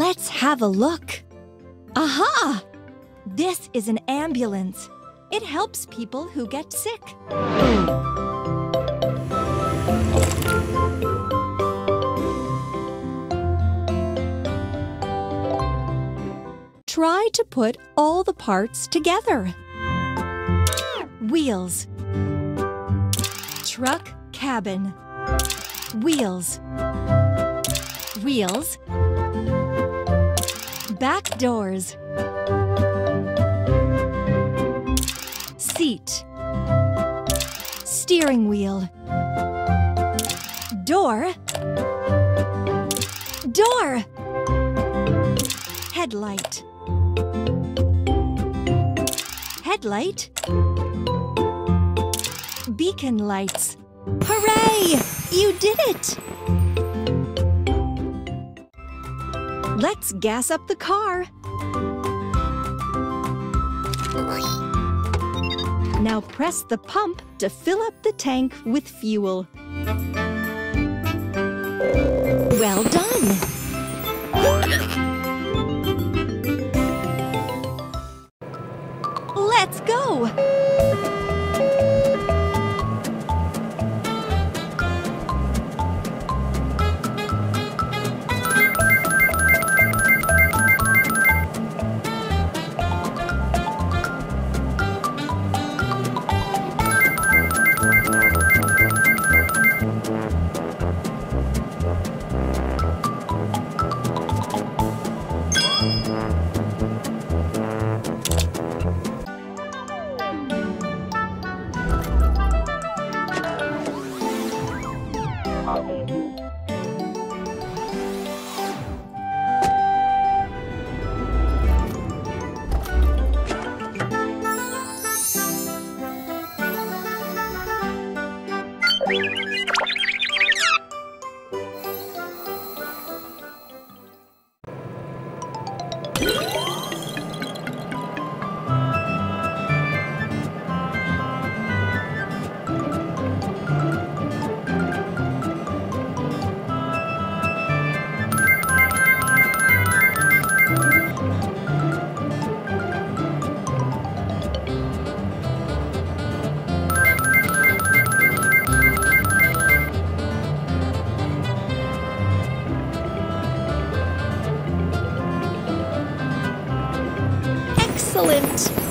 Let's have a look. Aha! This is an ambulance. It helps people who get sick. Try to put all the parts together. Wheels. Truck cabin. Wheels. Wheels. Back doors. Seat. Steering wheel. Door. Door. Headlight. Headlight. Beacon lights. Hooray! You did it! Let's gas up the car. Now press the pump to fill up the tank with fuel. Well done! excellent.